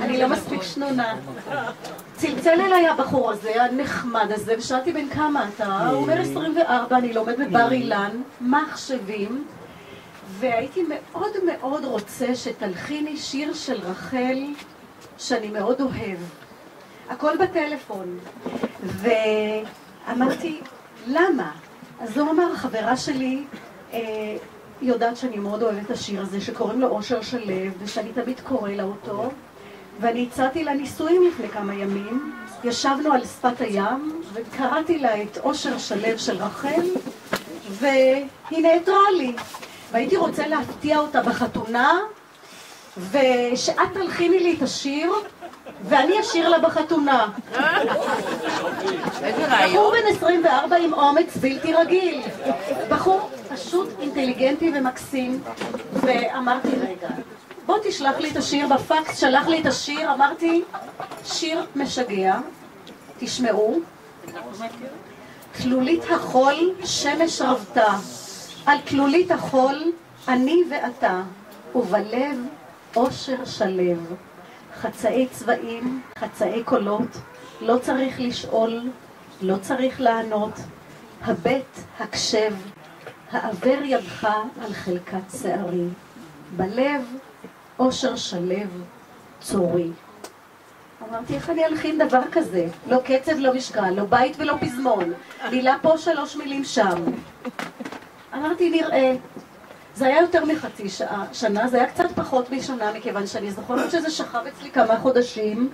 אני לא מספיק שנונה. צלצל אליי הבחור הזה, הנחמד הזה, ושאלתי בן כמה אתה? הוא אומר 24, אני לומד בבר אילן, מחשבים, והייתי מאוד מאוד רוצה שתלחיני שיר של רחל שאני מאוד אוהב. הכל בטלפון. ואמרתי, למה? אז הוא אמר, החברה שלי אה, יודעת שאני מאוד אוהבת את השיר הזה, שקוראים לו אושר שלו, ושאני תמיד קורא לה אותו. ואני הצעתי לה נישואים לפני כמה ימים, ישבנו על שפת הים, וקראתי לה את אושר שלו של רחל, והיא נעתרה לי. והייתי רוצה להפתיע אותה בחתונה, ושאת תלחיני לי את השיר, ואני אשיר לה בחתונה. בחור בן 24 עם אומץ בלתי רגיל. בחור פשוט אינטליגנטי ומקסים. ואמרתי, רגע, בוא תשלח לי את השיר, בפקס שלח לי את השיר, אמרתי, שיר משגע, תשמעו. תלולית החול שמש רבתה, על תלולית החול אני ואתה, ובלב אושר שלו. חצאי צבעים, חצאי קולות, לא צריך לשאול, לא צריך לענות. הבט, הקשב, העבר ידך על חלקת שערי. בלב אושר שלו, צורי. אמרתי, איך אני אלחין דבר כזה? לא קצב, לא משקל, לא בית ולא פזמון. מילה פה, שלוש מילים שם. אמרתי, נראה. זה היה יותר מחצי שעה, שנה, זה היה קצת פחות משנה, מכיוון שאני זוכרת שזה שכב אצלי כמה חודשים,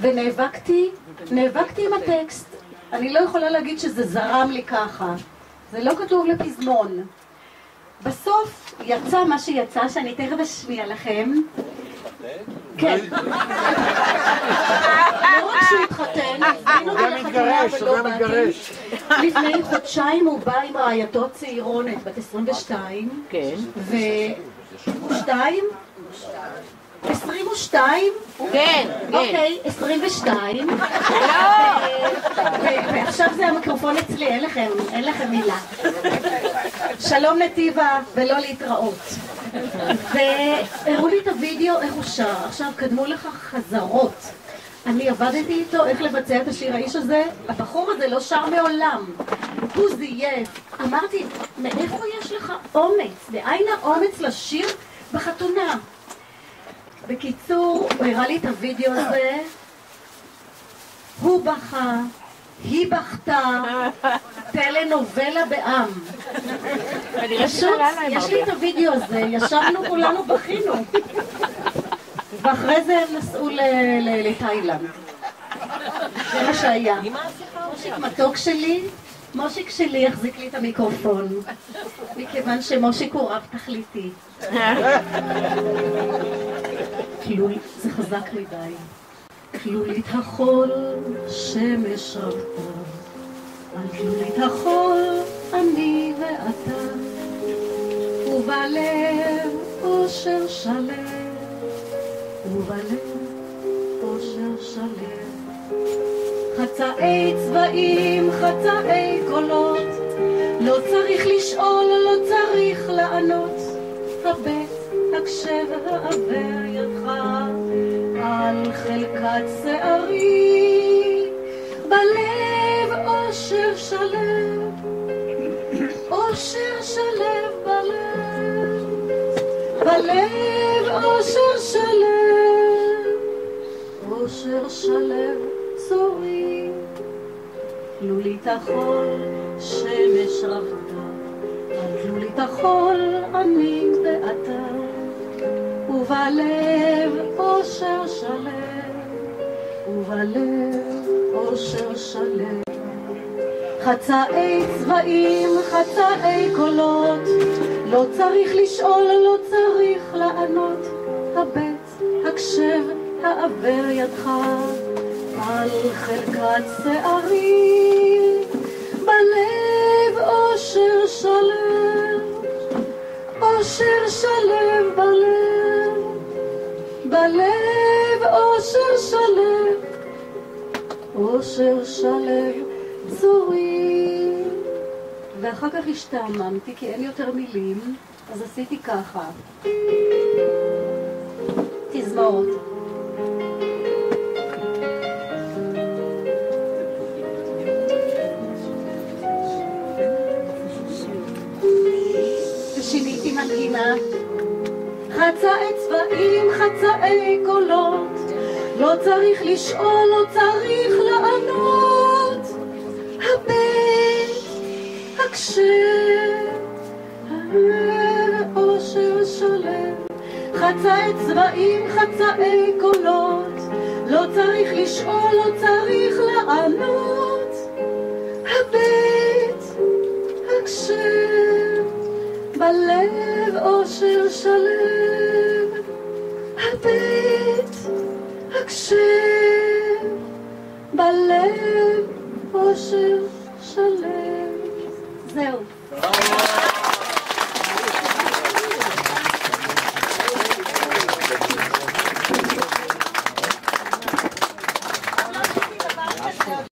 ונאבקתי, נאבקתי עם הטקסט. אני לא יכולה להגיד שזה זרם לי ככה. זה לא כתוב לפזמון. בסוף יצא מה שיצא, שאני תכף אשמיע לכם. כן. לא רק שהוא התחתן, הזמינו אותי לחתונה ולא באתי. לפני חודשיים הוא בא עם רעייתו צעירונת, בת 22. כן. ו... שתיים? 22? כן, כן. אוקיי, 22. ו- ועכשיו זה המיקרופון אצלי, אין לכם, אין לכם מילה. שלום נתיבה ולא להתראות. והראו לי את הוידאו איך הוא שר. עכשיו, קדמו לך חזרות. אני עבדתי איתו איך לבצע את השיר האיש הזה. הבחור הזה לא שר מעולם. הוא זייף. אמרתי, מאיפה יש לך אומץ? מאין האומץ לשיר בחתונה? בקיצור, הוא הראה לי את הוידאו הזה, הוא בכה, היא בכתה, טלנובלה בעם. פשוט, יש לי את. הוידאו הזה, ישבנו כולנו בכינו. ואחרי זה הם נסעו לתאילנד. זה מה שהיה. מושיק מתוק שלי, מושיק שלי החזיק לי את המיקרופון, מכיוון שמושיק הוא רב תכליתי. תלוי, זה חזק מדי. תלולית החול, שמש רבתה, על תלולית החול, אני ואתה, ובלב אושר שלם, ובלב אושר שלם. חצאי צבעים, חצאי קולות, לא צריך לשאול, לא צריך לענות. הבט, הקשב, העבר ידך על חלקת שערי, בלב אושר שלם, אושר שלם בלב, בלב אושר שלם, אושר שלם צורי. תלולית החול, שמש רבתה, על תלולית החול אני ובלב אושר שלם, ובלב אושר שלם. חצאי צבעים, חצאי קולות, לא צריך לשאול, לא צריך לענות. הבט, הקשב, העבר ידך על חלקת שערי, אושר שלם, אושר שלם צורי. ואחר כך השתעממתי כי אין יותר מילים, אז עשיתי ככה. תזמורת. ושיניתי מנגינה. חצאי צבעים, חצאי קולות. לא צריך לשאול, לא צריך לענות. הבט, הקשר, האושר שלם, חצאי צבעים, חצאי קולות, לא צריך לשאול, לא צריך לענות. הבט, הקשר, בלב אושר שלם.